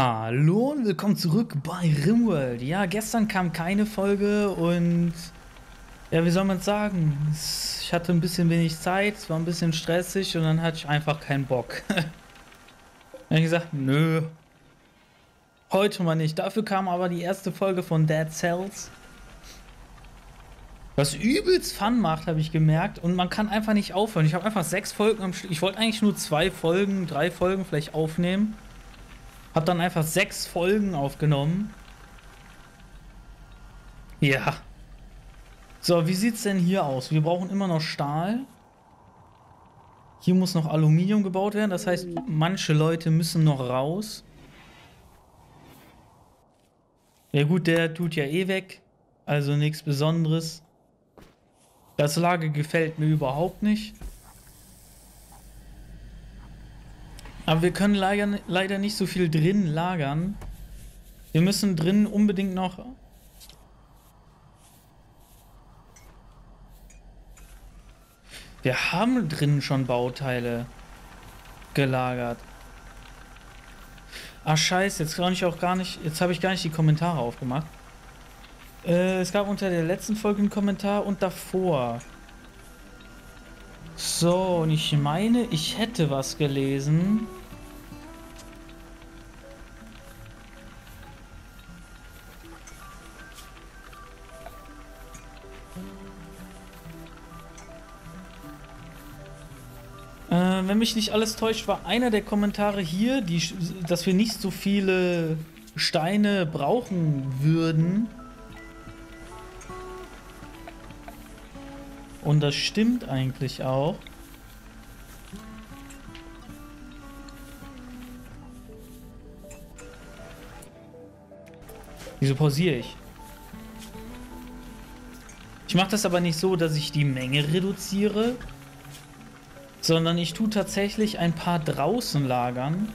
Hallo und willkommen zurück bei Rimworld. Ja, gestern kam keine Folge und ja, wie soll man sagen? Ich hatte ein bisschen wenig Zeit, es war ein bisschen stressig und dann hatte ich einfach keinen Bock. dann habe ich gesagt, nö, heute mal nicht. Dafür kam aber die erste Folge von Dead Cells. Was übelst Fun macht, habe ich gemerkt. Und man kann einfach nicht aufhören. Ich habe einfach sechs Folgen am Stück. Ich wollte eigentlich nur zwei Folgen, drei Folgen vielleicht aufnehmen. Hab dann einfach sechs Folgen aufgenommen. Ja. So, wie sieht's denn hier aus? Wir brauchen immer noch Stahl. Hier muss noch Aluminium gebaut werden. Das heißt, manche Leute müssen noch raus. Ja gut, der tut ja eh weg. Also nichts Besonderes. Das Lager gefällt mir überhaupt nicht. Aber wir können leider, leider nicht so viel drin lagern. Wir müssen drin unbedingt noch... Wir haben drin schon Bauteile gelagert. Ach scheiße, jetzt kann ich auch gar nicht... Jetzt habe ich gar nicht die Kommentare aufgemacht. Äh, es gab unter der letzten Folge einen Kommentar und davor. So, und ich meine, ich hätte was gelesen. Wenn mich nicht alles täuscht, war einer der Kommentare hier, die, dass wir nicht so viele Steine brauchen würden. Und das stimmt eigentlich auch. Wieso pausiere ich? Ich mache das aber nicht so, dass ich die Menge reduziere, sondern ich tue tatsächlich ein paar draußen lagern.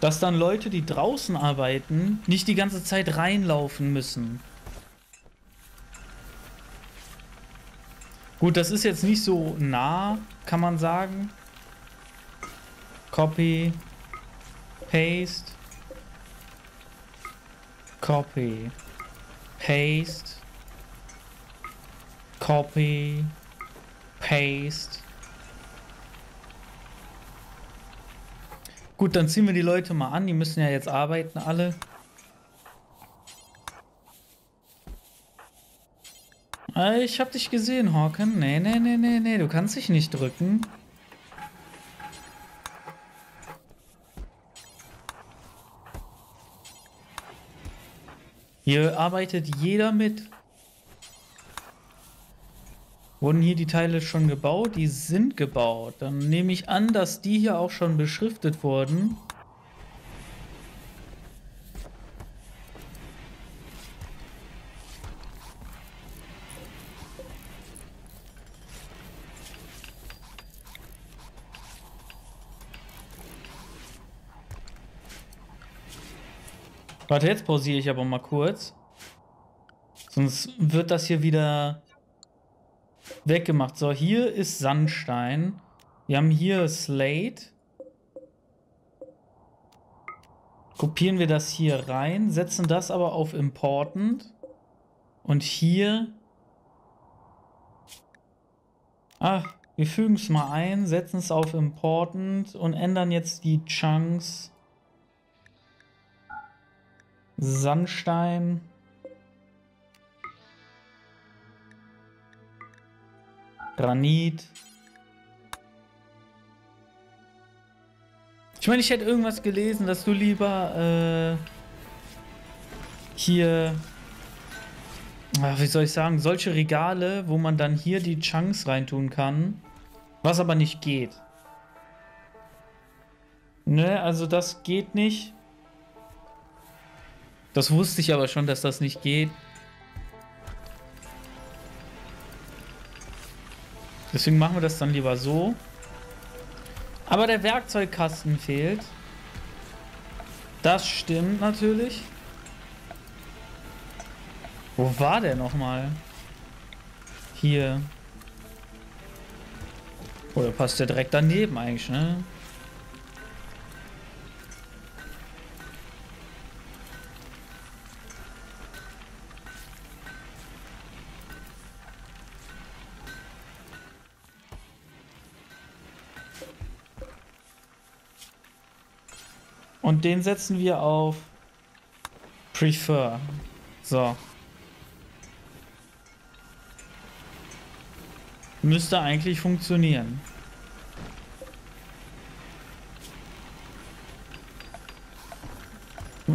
Dass dann Leute, die draußen arbeiten, nicht die ganze Zeit reinlaufen müssen. Gut, das ist jetzt nicht so nah, kann man sagen. Copy. Paste. Copy. Paste. Copy. Paste. Gut, dann ziehen wir die Leute mal an. Die müssen ja jetzt arbeiten, alle. Äh, ich hab dich gesehen, Hawken. Nee, nee, nee, nee, nee. Du kannst dich nicht drücken. Hier arbeitet jeder mit. Wurden hier die Teile schon gebaut? Die sind gebaut. Dann nehme ich an, dass die hier auch schon beschriftet wurden. Warte, jetzt pausiere ich aber mal kurz. Sonst wird das hier wieder weggemacht. So, hier ist Sandstein. Wir haben hier Slate. Kopieren wir das hier rein, setzen das aber auf Important. Und hier... Ah, wir fügen es mal ein, setzen es auf Important und ändern jetzt die Chunks Sandstein. Granit. Ich meine, ich hätte irgendwas gelesen, dass du lieber äh, hier, wie soll ich sagen, solche Regale, wo man dann hier die Chunks reintun kann, was aber nicht geht. Ne, also das geht nicht. Das wusste ich aber schon, dass das nicht geht. Deswegen machen wir das dann lieber so. Aber der Werkzeugkasten fehlt. Das stimmt natürlich. Wo war der nochmal? Hier. Oder passt der direkt daneben eigentlich, ne? Und den setzen wir auf Prefer. So. Müsste eigentlich funktionieren.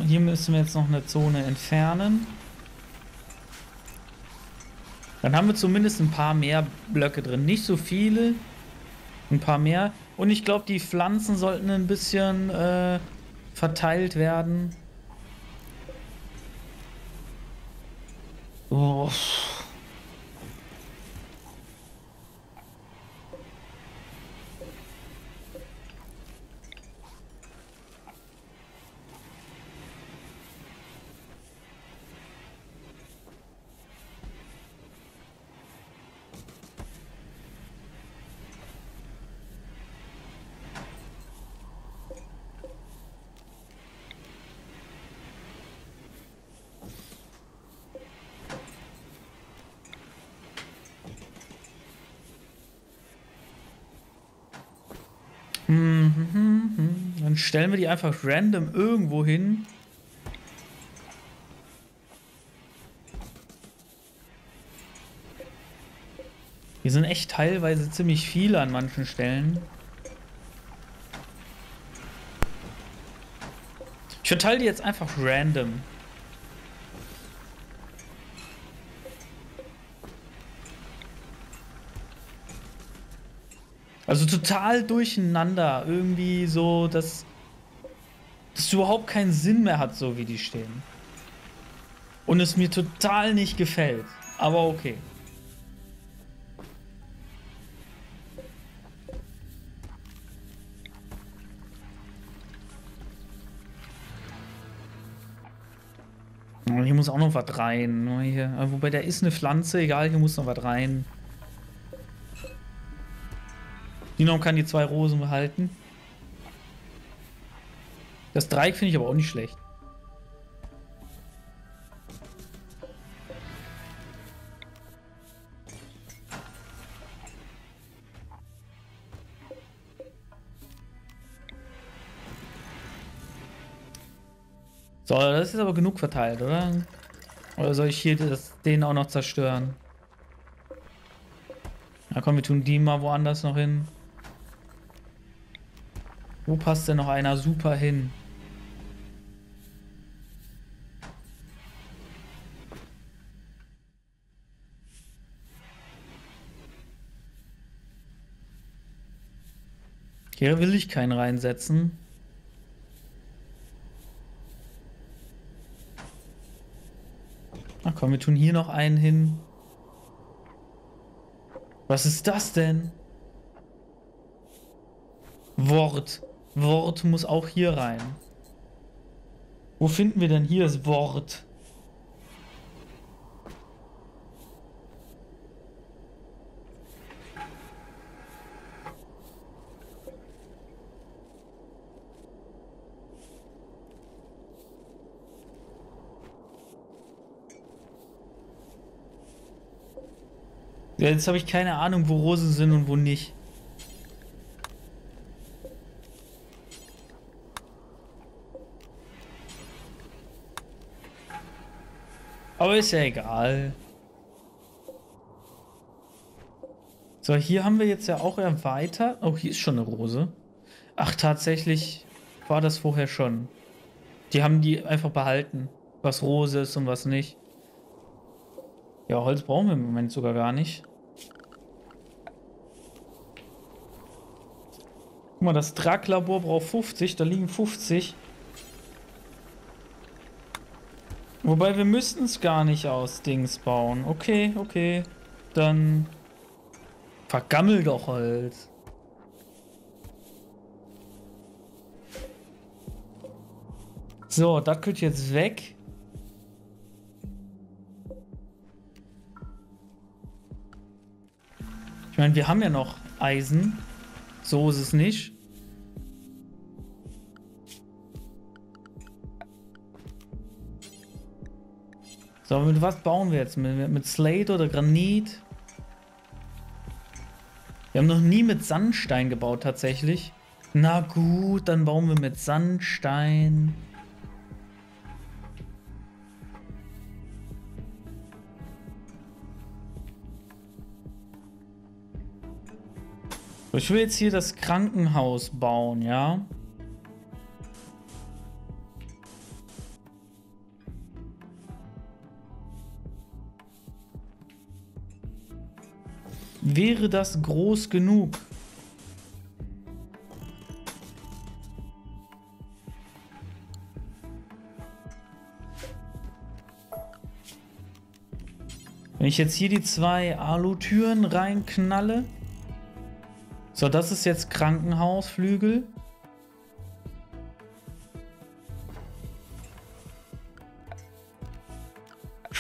Hier müssen wir jetzt noch eine Zone entfernen. Dann haben wir zumindest ein paar mehr Blöcke drin. Nicht so viele. Ein paar mehr. Und ich glaube, die Pflanzen sollten ein bisschen äh, verteilt werden. Oh. Mhm. Dann stellen wir die einfach random irgendwo hin. Hier sind echt teilweise ziemlich viele an manchen Stellen. Ich verteile die jetzt einfach random. Also total durcheinander. Irgendwie so, dass das überhaupt keinen Sinn mehr hat, so wie die stehen. Und es mir total nicht gefällt. Aber okay. Hier muss auch noch was rein. Hier, wobei da ist eine Pflanze, egal, hier muss noch was rein. Ninom kann die zwei Rosen behalten. Das Dreieck finde ich aber auch nicht schlecht. So, das ist aber genug verteilt, oder? Oder soll ich hier das, den auch noch zerstören? Na komm, wir tun die mal woanders noch hin. Wo passt denn noch einer super hin? Hier will ich keinen reinsetzen. Ach komm, wir tun hier noch einen hin. Was ist das denn? Wort. Wort muss auch hier rein. Wo finden wir denn hier das Wort? Jetzt habe ich keine Ahnung, wo Rosen sind und wo nicht. Ist ja egal. So, hier haben wir jetzt ja auch erweitert. Oh, hier ist schon eine Rose. Ach, tatsächlich war das vorher schon. Die haben die einfach behalten. Was Rose ist und was nicht. Ja, Holz brauchen wir im Moment sogar gar nicht. Guck mal, das Draglabor braucht 50, da liegen 50. Wobei wir müssten es gar nicht aus Dings bauen. Okay, okay. Dann vergammel doch Holz. So, das könnte jetzt weg. Ich meine, wir haben ja noch Eisen. So ist es nicht. So, mit was bauen wir jetzt? Mit, mit Slate oder Granit? Wir haben noch nie mit Sandstein gebaut, tatsächlich. Na gut, dann bauen wir mit Sandstein. Ich will jetzt hier das Krankenhaus bauen, ja? Wäre das groß genug? Wenn ich jetzt hier die zwei Alu-Türen reinknalle. So, das ist jetzt Krankenhausflügel.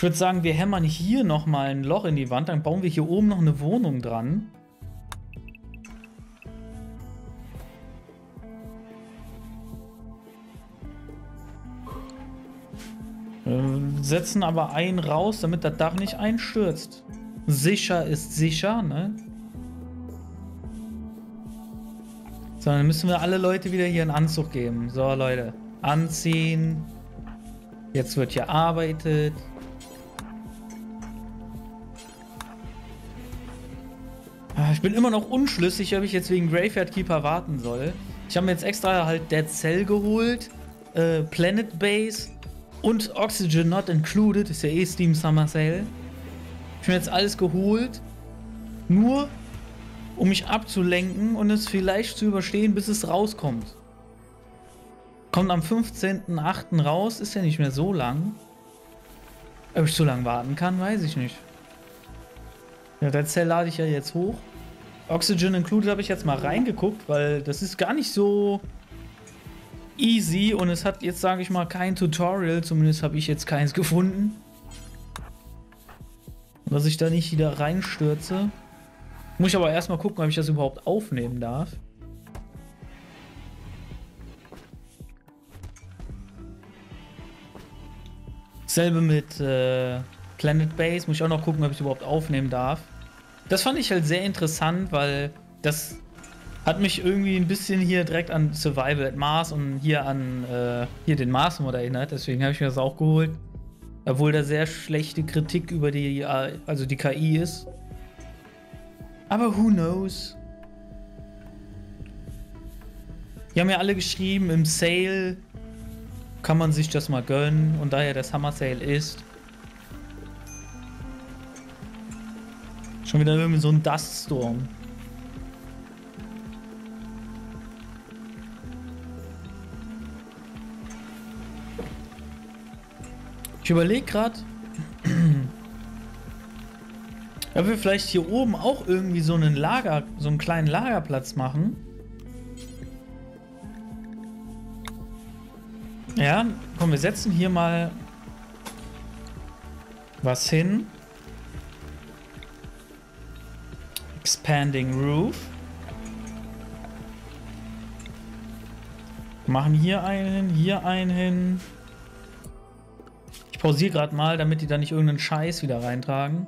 Ich würde sagen, wir hämmern hier nochmal ein Loch in die Wand. Dann bauen wir hier oben noch eine Wohnung dran. setzen aber einen raus, damit das Dach nicht einstürzt. Sicher ist sicher, ne? So, dann müssen wir alle Leute wieder hier einen Anzug geben. So, Leute. Anziehen. Jetzt wird hier arbeitet. Ich bin immer noch unschlüssig, ob ich jetzt wegen Graveyard Keeper warten soll. Ich habe mir jetzt extra halt Dead Cell geholt, äh, Planet Base und Oxygen Not Included, ist ja eh Steam Summer Sale. Ich habe mir jetzt alles geholt, nur um mich abzulenken und es vielleicht zu überstehen, bis es rauskommt. Kommt am 15.08. raus, ist ja nicht mehr so lang. Ob ich so lange warten kann, weiß ich nicht. Ja, Dead Cell lade ich ja jetzt hoch. Oxygen Included habe ich jetzt mal reingeguckt, weil das ist gar nicht so easy und es hat jetzt, sage ich mal, kein Tutorial. Zumindest habe ich jetzt keins gefunden. Dass ich da nicht wieder reinstürze. Muss ich aber erstmal gucken, ob ich das überhaupt aufnehmen darf. Selbe mit äh, Planet Base. Muss ich auch noch gucken, ob ich überhaupt aufnehmen darf. Das fand ich halt sehr interessant, weil das hat mich irgendwie ein bisschen hier direkt an Survival at Mars und hier an äh, hier den Mars-Mod erinnert. Deswegen habe ich mir das auch geholt. Obwohl da sehr schlechte Kritik über die, äh, also die KI ist. Aber who knows? Die haben ja alle geschrieben, im Sale kann man sich das mal gönnen. Und daher der Summer Sale ist. Schon wieder irgendwie so ein Duststorm. Ich überlege gerade, ob wir vielleicht hier oben auch irgendwie so einen Lager, so einen kleinen Lagerplatz machen. Ja, komm, wir setzen hier mal was hin. Expanding Roof. Machen hier einen, hier einen hin pausiere gerade mal, damit die da nicht irgendeinen Scheiß wieder reintragen.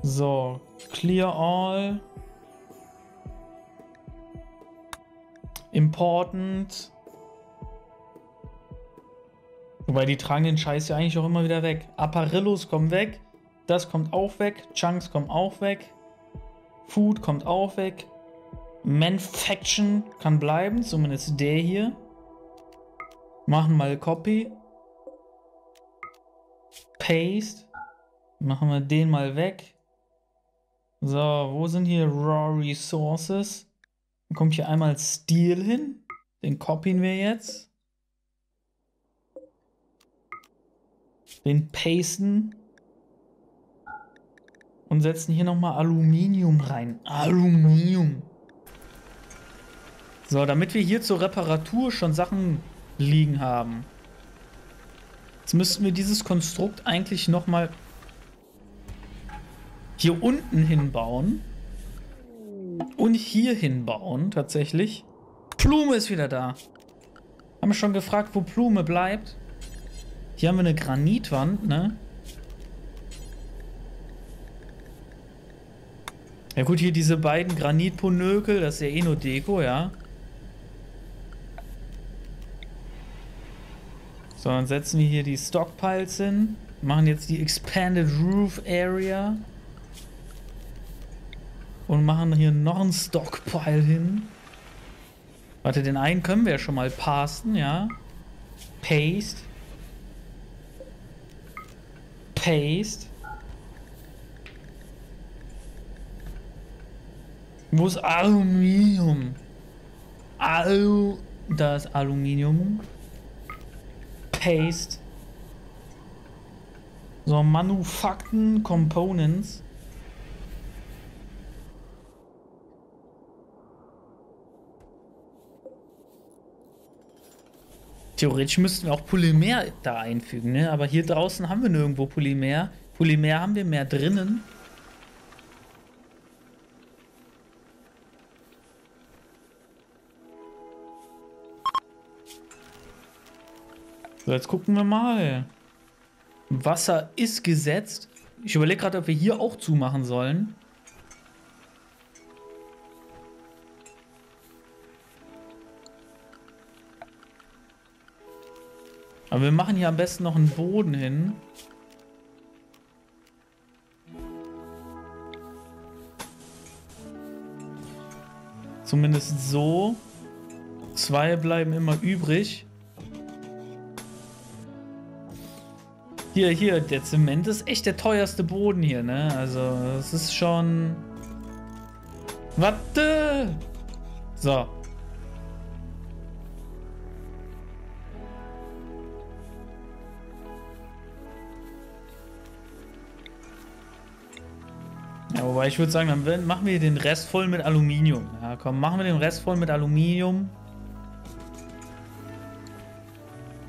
So, clear all. Important. Wobei die tragen den Scheiß ja eigentlich auch immer wieder weg. Apparillos kommen weg. Das kommt auch weg. Chunks kommen auch weg. Food kommt auch weg. Manfaction kann bleiben, zumindest der hier. Machen mal Copy. Paste. Machen wir den mal weg. So, wo sind hier Raw Resources? Dann kommt hier einmal Steel hin. Den copyen wir jetzt. Den pasten. Und setzen hier nochmal Aluminium rein. Aluminium. So, damit wir hier zur Reparatur schon Sachen liegen haben. Jetzt müssten wir dieses Konstrukt eigentlich nochmal hier unten hinbauen. Und hier hinbauen, tatsächlich. Blume ist wieder da. Haben wir schon gefragt, wo Blume bleibt. Hier haben wir eine Granitwand, ne? Ja gut, hier diese beiden Granitponökel, das ist ja eh nur Deko, ja. So, dann setzen wir hier die Stockpiles hin. Machen jetzt die Expanded Roof Area. Und machen hier noch einen Stockpile hin. Warte, den einen können wir ja schon mal pasten, ja. Paste. Paste. Wo ist Aluminium? Alu. Da ist Aluminium. Paste. So, Manufakten, Components. Theoretisch müssten wir auch Polymer da einfügen, ne? Aber hier draußen haben wir nirgendwo Polymer. Polymer haben wir mehr drinnen. Jetzt gucken wir mal. Wasser ist gesetzt. Ich überlege gerade, ob wir hier auch zumachen sollen. Aber wir machen hier am besten noch einen Boden hin. Zumindest so. Zwei bleiben immer übrig. Hier, hier, der Zement ist echt der teuerste Boden hier, ne? Also, es ist schon... Warte! So. Ja, wobei ich würde sagen, dann machen wir den Rest voll mit Aluminium. Ja, komm, machen wir den Rest voll mit Aluminium.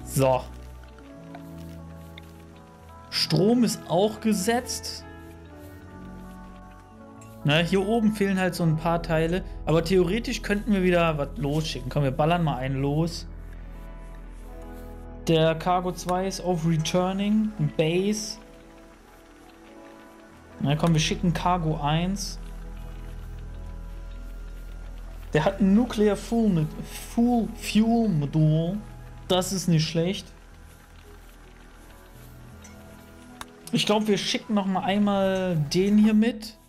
So. Strom ist auch gesetzt. Na, hier oben fehlen halt so ein paar Teile. Aber theoretisch könnten wir wieder was losschicken. Komm, wir ballern mal einen los. Der Cargo 2 ist auf Returning. Base. Na komm, wir schicken Cargo 1. Der hat ein Nuclear Fuel, Fuel, Fuel Modul. Das ist nicht schlecht. Ich glaube, wir schicken noch mal einmal den hier mit.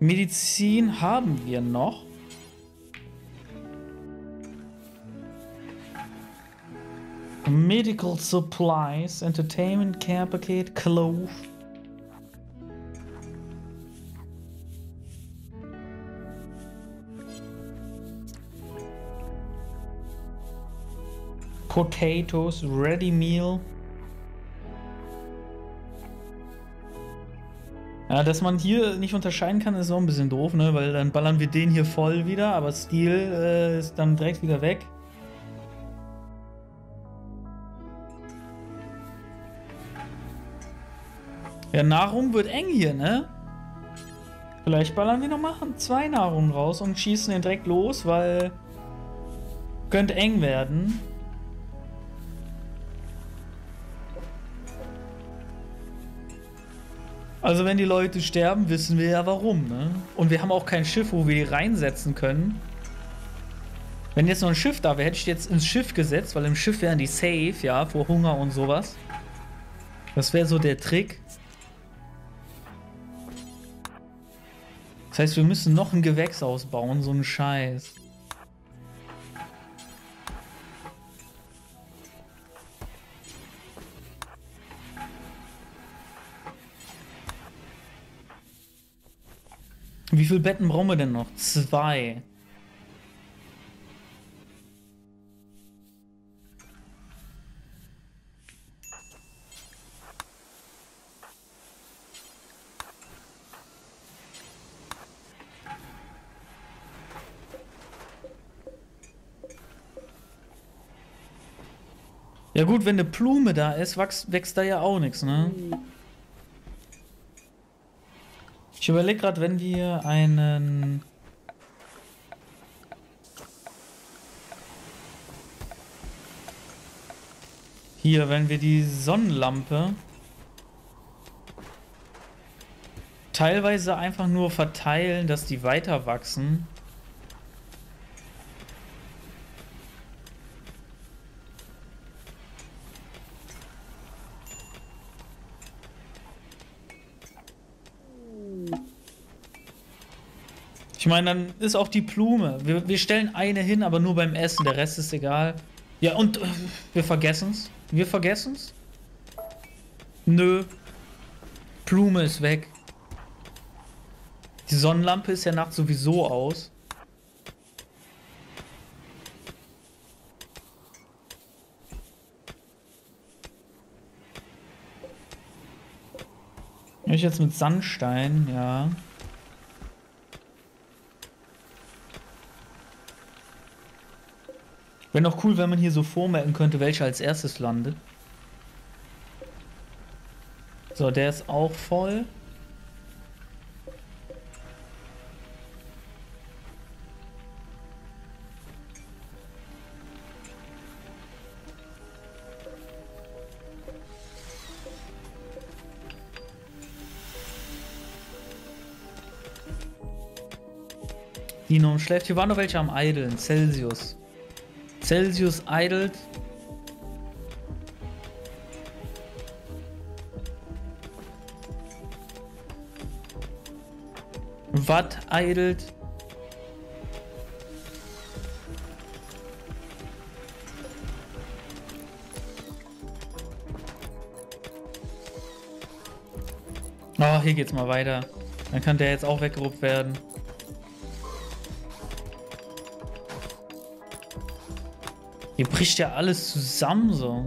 Medizin haben wir noch. Medical Supplies, Entertainment Care Paket, Clove. Potatoes, Ready Meal. Ja, dass man hier nicht unterscheiden kann, ist auch ein bisschen doof, ne? Weil dann ballern wir den hier voll wieder, aber Stil äh, ist dann direkt wieder weg. Ja, Nahrung wird eng hier, ne? Vielleicht ballern wir nochmal zwei Nahrungen raus und schießen den direkt los, weil könnte eng werden. Also wenn die Leute sterben, wissen wir ja warum, ne? Und wir haben auch kein Schiff, wo wir die reinsetzen können. Wenn jetzt noch ein Schiff da wäre, hätte ich jetzt ins Schiff gesetzt, weil im Schiff wären die safe, ja, vor Hunger und sowas. Das wäre so der Trick. Das heißt, wir müssen noch ein Gewächs ausbauen, so ein Scheiß. Wie viele Betten brauchen wir denn noch? Zwei. Ja gut, wenn eine Blume da ist, wächst, wächst da ja auch nichts, ne? Ich überlege gerade, wenn wir einen... Hier, wenn wir die Sonnenlampe teilweise einfach nur verteilen, dass die weiter wachsen. Meine, dann ist auch die Blume. Wir, wir stellen eine hin, aber nur beim Essen. Der Rest ist egal. Ja, und äh, wir vergessen's. Wir vergessen's. Nö. Blume ist weg. Die Sonnenlampe ist ja nachts sowieso aus. Ich jetzt mit Sandstein, ja. Wäre noch cool, wenn man hier so vormerken könnte, welcher als erstes landet. So, der ist auch voll. Dino schläft. Hier waren noch welche am Eideln. Celsius. Celsius idelt. Watt idelt. Oh, hier geht's mal weiter. Dann kann der jetzt auch weggeruppt werden. Hier bricht ja alles zusammen so.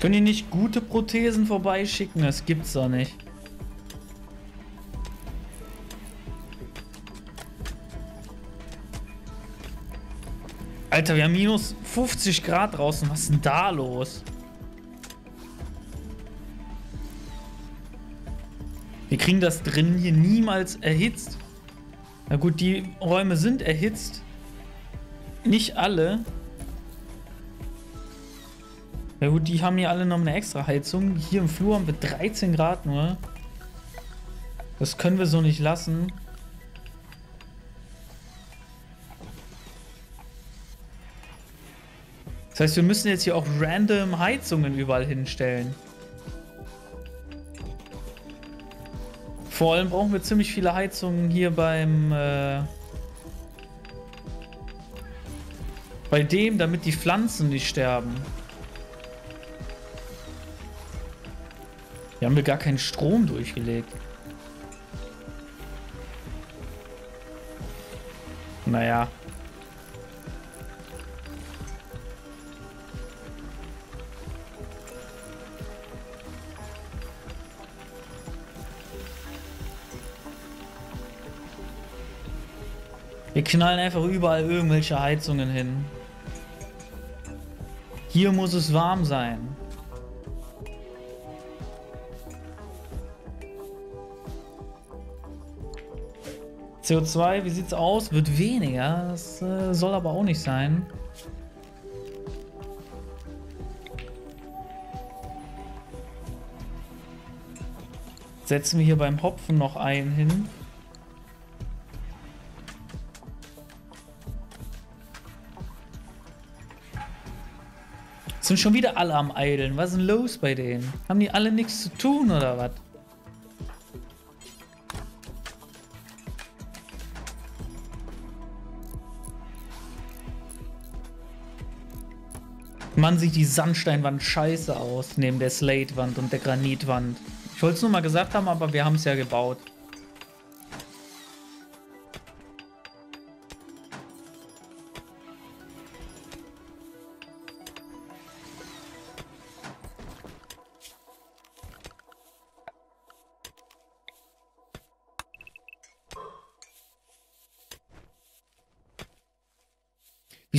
Können die nicht gute Prothesen vorbeischicken? Das gibt's doch nicht. Alter, wir haben minus 50 Grad draußen. Was ist denn da los? Wir kriegen das drinnen hier niemals erhitzt. Na gut, die Räume sind erhitzt. Nicht alle. Ja gut, die haben hier alle noch eine extra Heizung. Hier im Flur haben wir 13 Grad nur. Das können wir so nicht lassen. Das heißt, wir müssen jetzt hier auch random Heizungen überall hinstellen. Vor allem brauchen wir ziemlich viele Heizungen hier beim... Äh, bei dem, damit die Pflanzen nicht sterben. Hier haben wir gar keinen Strom durchgelegt. Naja. Knallen einfach überall irgendwelche Heizungen hin. Hier muss es warm sein. CO2, wie sieht's aus? Wird weniger. Das äh, soll aber auch nicht sein. Setzen wir hier beim Hopfen noch einen hin. Sind schon wieder alle am Eideln. Was ist denn los bei denen? Haben die alle nichts zu tun oder was? Mann, sieht die Sandsteinwand scheiße aus, neben der Slate-Wand und der Granitwand. Ich wollte es nur mal gesagt haben, aber wir haben es ja gebaut.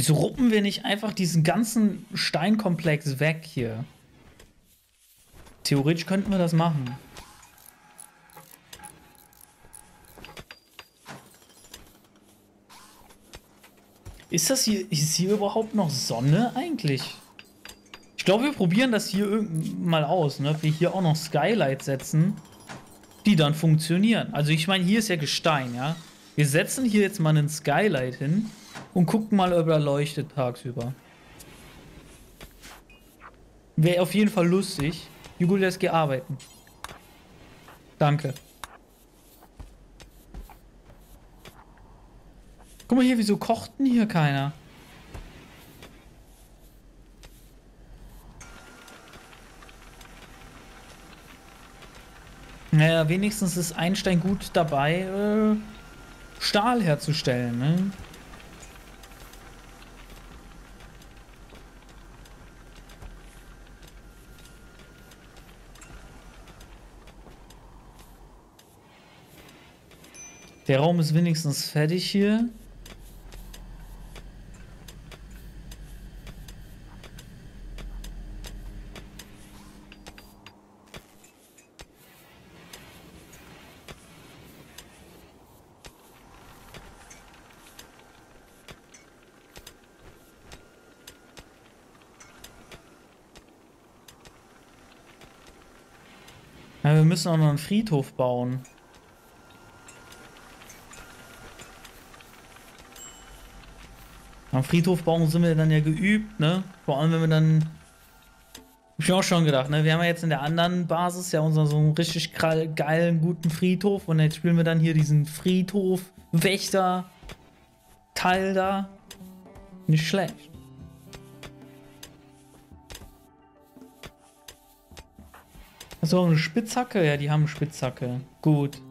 Wieso ruppen wir nicht einfach diesen ganzen Steinkomplex weg hier? Theoretisch könnten wir das machen. Ist das hier, ist hier überhaupt noch Sonne eigentlich? Ich glaube, wir probieren das hier mal aus, ne? Wir hier auch noch Skylight setzen, die dann funktionieren. Also ich meine, hier ist ja Gestein, ja? Wir setzen hier jetzt mal einen Skylight hin und gucken mal, ob er leuchtet tagsüber. Wäre auf jeden Fall lustig. Jugulias, geh arbeiten. Danke. Guck mal hier, wieso kocht denn hier keiner? Naja, wenigstens ist Einstein gut dabei, äh, Stahl herzustellen, ne? Der Raum ist wenigstens fertig hier. Ja, wir müssen auch noch einen Friedhof bauen. Am Friedhof bauen sind wir dann ja geübt, ne? Vor allem, wenn wir dann. Hab ich auch schon gedacht, ne? Wir haben ja jetzt in der anderen Basis ja unseren so einen richtig geilen, guten Friedhof und jetzt spielen wir dann hier diesen Friedhof-Wächter-Teil da. Nicht schlecht. Achso, eine Spitzhacke? Ja, die haben eine Spitzhacke. Gut.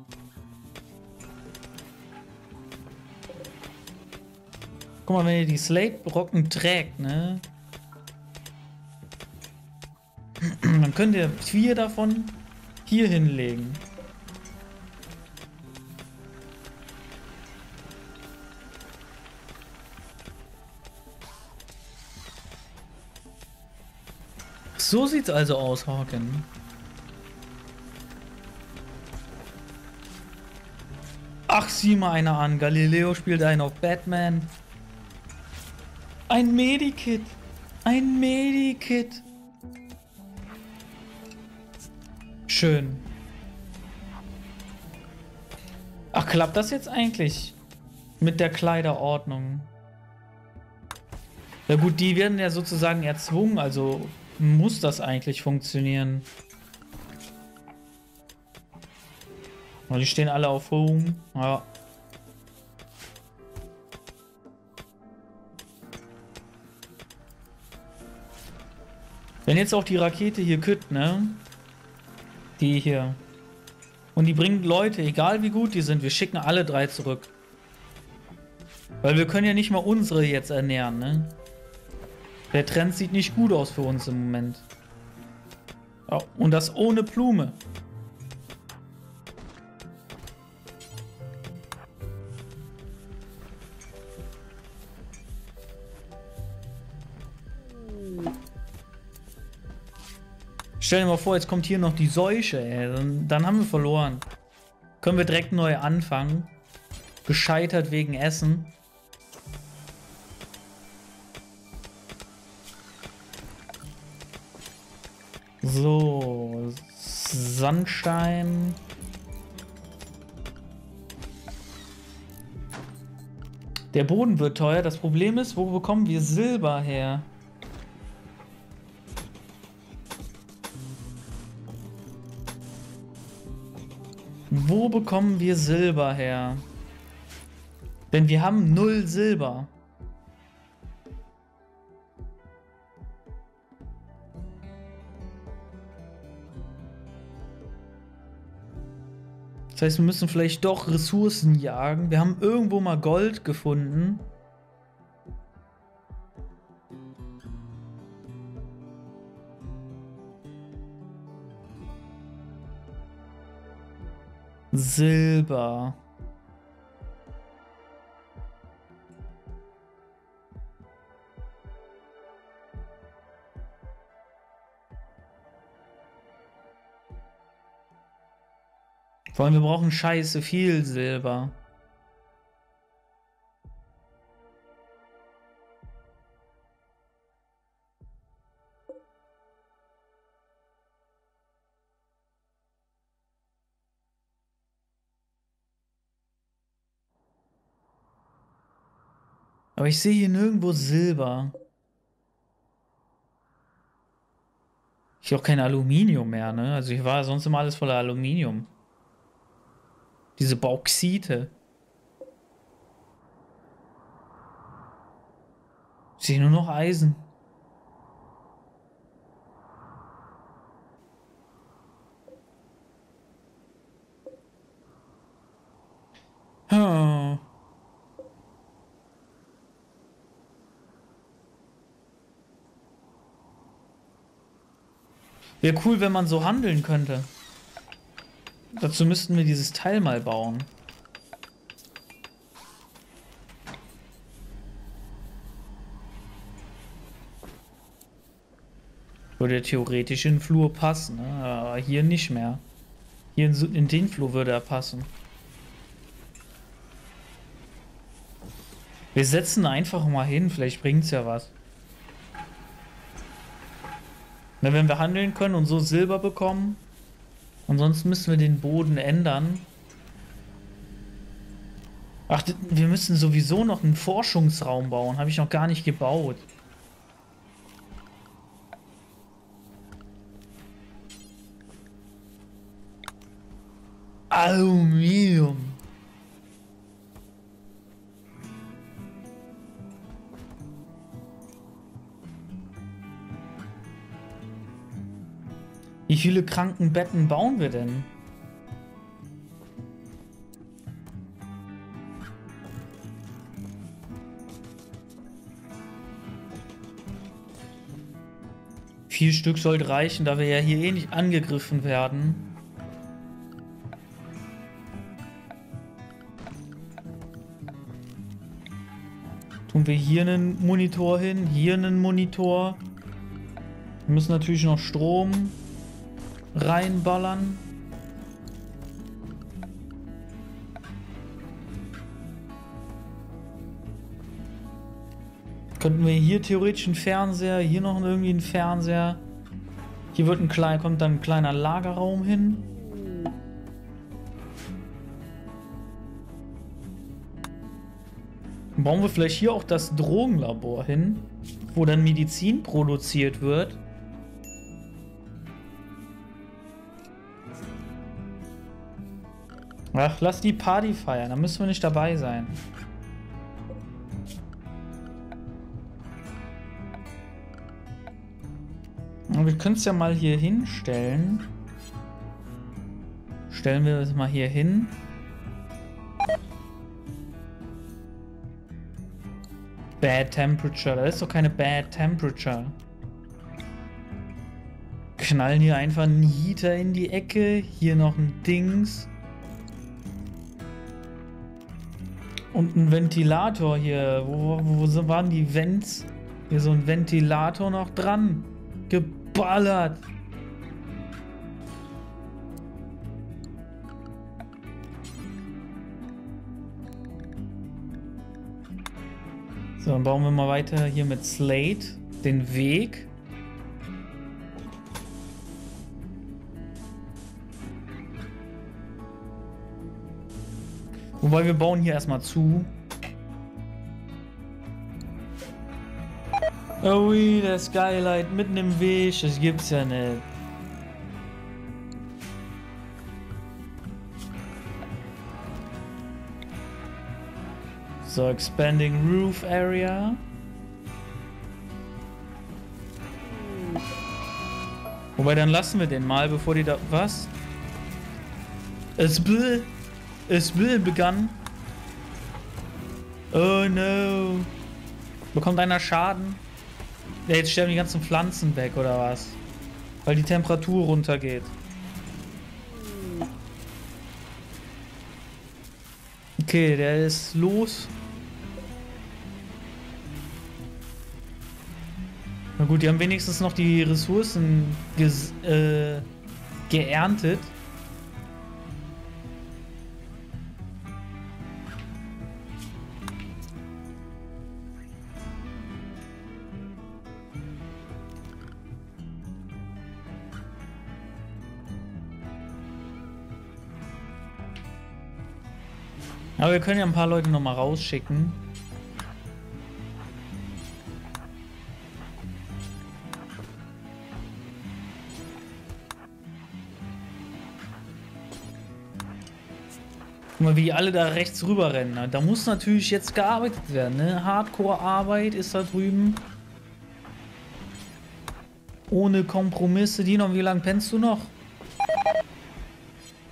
Guck mal, wenn ihr die Slate-Brocken trägt, ne? Dann könnt ihr vier davon hier hinlegen. So sieht's also aus, Hawken. Ach, sieh mal einer an. Galileo spielt einen auf Batman. Ein Medikit. Ein Medikit. Schön. Ach, klappt das jetzt eigentlich? Mit der Kleiderordnung. Ja gut, die werden ja sozusagen erzwungen, also muss das eigentlich funktionieren. Die stehen alle auf Home. Ja. Wenn jetzt auch die Rakete hier kütt, ne? Die hier. Und die bringt Leute, egal wie gut die sind, wir schicken alle drei zurück. Weil wir können ja nicht mal unsere jetzt ernähren, ne? Der Trend sieht nicht gut aus für uns im Moment. Oh, und das ohne Blume. Stell dir mal vor, jetzt kommt hier noch die Seuche, ey. Dann, dann haben wir verloren. Können wir direkt neu anfangen. Gescheitert wegen Essen. So, Sandstein. Der Boden wird teuer. Das Problem ist, wo bekommen wir Silber her? Wo bekommen wir Silber her? Denn wir haben null Silber. Das heißt, wir müssen vielleicht doch Ressourcen jagen. Wir haben irgendwo mal Gold gefunden. Silber. Vor allem, wir brauchen scheiße viel Silber. Aber ich sehe hier nirgendwo Silber. Ich auch kein Aluminium mehr, ne? Also hier war sonst immer alles voller Aluminium. Diese Bauxite. Ich sehe nur noch Eisen. Oh. Wäre cool, wenn man so handeln könnte. Dazu müssten wir dieses Teil mal bauen. Würde theoretisch in den Flur passen, ne? aber hier nicht mehr. Hier in, in den Flur würde er passen. Wir setzen einfach mal hin, vielleicht bringt es ja was. Na, wenn wir handeln können und so Silber bekommen. Ansonsten müssen wir den Boden ändern. Ach, wir müssen sowieso noch einen Forschungsraum bauen. Habe ich noch gar nicht gebaut. Aluminium. Wie viele Krankenbetten bauen wir denn? Vier Stück sollte reichen, da wir ja hier eh nicht angegriffen werden. Tun wir hier einen Monitor hin, hier einen Monitor. Wir müssen natürlich noch Strom reinballern. Könnten wir hier theoretisch einen Fernseher, hier noch irgendwie einen Fernseher. Hier wird ein klein, kommt dann ein kleiner Lagerraum hin. Bauen wir vielleicht hier auch das Drogenlabor hin, wo dann Medizin produziert wird. Ach, lass die Party feiern, da müssen wir nicht dabei sein. Wir können es ja mal hier hinstellen. Stellen wir es mal hier hin. Bad Temperature. Das ist doch keine Bad Temperature. Knallen hier einfach einen Heater in die Ecke. Hier noch ein Dings. Und ein Ventilator hier. Wo, wo, wo waren die Vents? Hier so ein Ventilator noch dran. Geballert. So, dann bauen wir mal weiter hier mit Slate den Weg. Wobei wir bauen hier erstmal zu. Oh, der Skylight mitten im Weg, das gibt's ja nicht. So, expanding roof area. Wobei, dann lassen wir den mal, bevor die da... Was? Es bläh. Es will begann. Oh no. Bekommt einer Schaden? Ja, jetzt sterben die ganzen Pflanzen weg, oder was? Weil die Temperatur runtergeht. Okay, der ist los. Na gut, die haben wenigstens noch die Ressourcen äh, geerntet. Aber wir können ja ein paar Leute noch mal rausschicken. Guck mal, wie alle da rechts rüber rennen. Ne? Da muss natürlich jetzt gearbeitet werden. Ne? Hardcore-Arbeit ist da drüben. Ohne Kompromisse. Dino, wie lange pennst du noch?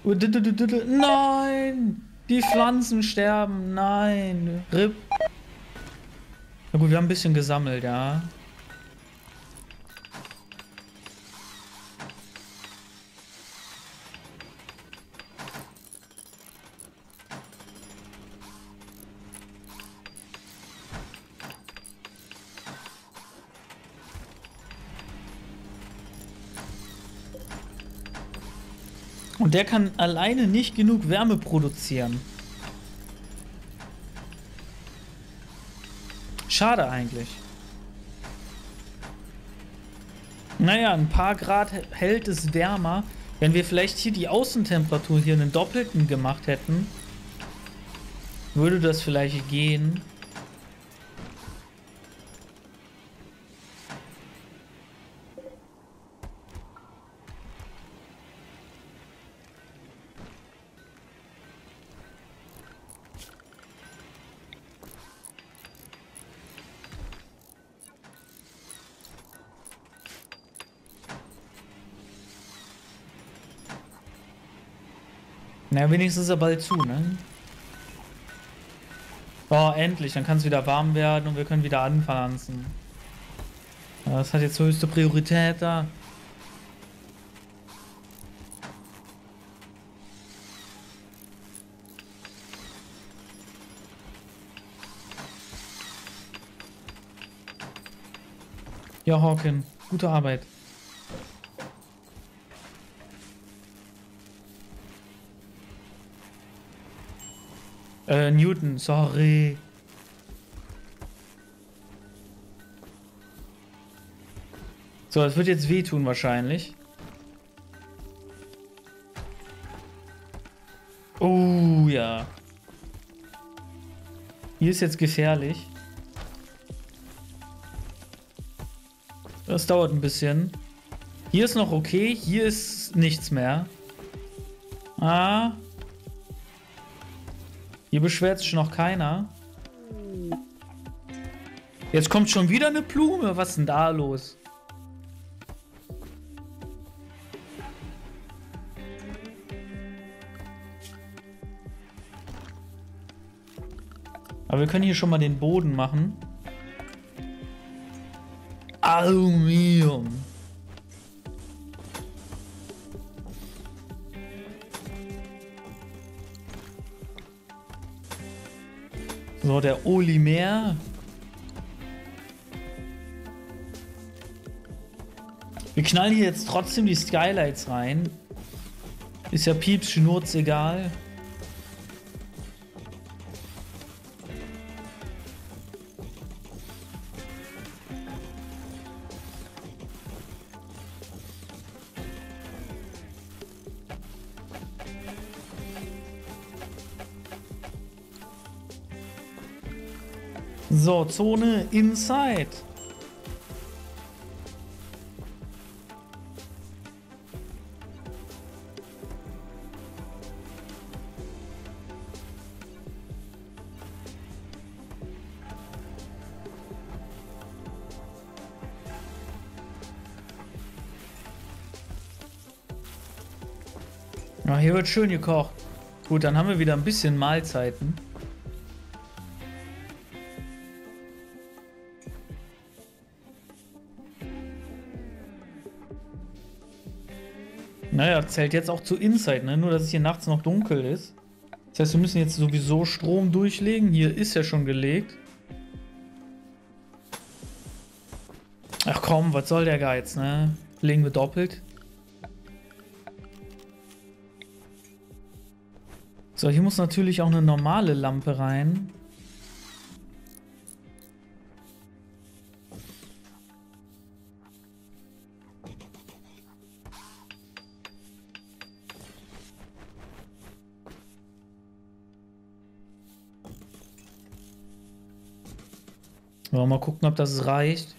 Nein! Die Pflanzen sterben. Nein. RIP. Na gut, wir haben ein bisschen gesammelt, ja. Der kann alleine nicht genug Wärme produzieren. Schade eigentlich. Naja, ein paar Grad hält es wärmer. Wenn wir vielleicht hier die Außentemperatur hier einen doppelten gemacht hätten, würde das vielleicht gehen. Na, wenigstens ist er bald zu, ne? Oh, endlich. Dann kann es wieder warm werden und wir können wieder anpflanzen. Das hat jetzt höchste Priorität da. Ja, Hawken. Gute Arbeit. Äh, Newton, sorry. So, das wird jetzt wehtun wahrscheinlich. Oh, ja. Hier ist jetzt gefährlich. Das dauert ein bisschen. Hier ist noch okay, hier ist nichts mehr. Ah, hier beschwert sich noch keiner. Jetzt kommt schon wieder eine Blume. Was ist denn da los? Aber wir können hier schon mal den Boden machen. Aluminium. Der Olimer. Wir knallen hier jetzt trotzdem die Skylights rein. Ist ja pieps, schnurz, egal. Zone Inside. Ja, hier wird schön gekocht. Gut, dann haben wir wieder ein bisschen Mahlzeiten. Naja, zählt jetzt auch zu Inside, ne? Nur, dass es hier nachts noch dunkel ist. Das heißt, wir müssen jetzt sowieso Strom durchlegen. Hier ist ja schon gelegt. Ach komm, was soll der Geiz, ne? Legen wir doppelt. So, hier muss natürlich auch eine normale Lampe rein. Wir mal gucken, ob das reicht.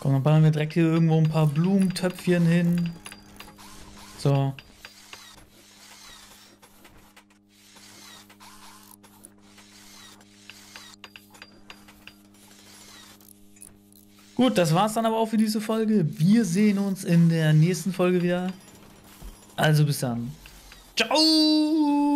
Komm, dann bauen wir direkt hier irgendwo ein paar Blumentöpfchen hin. So. Gut, das war's dann aber auch für diese Folge. Wir sehen uns in der nächsten Folge wieder. Also bis dann. Ciao!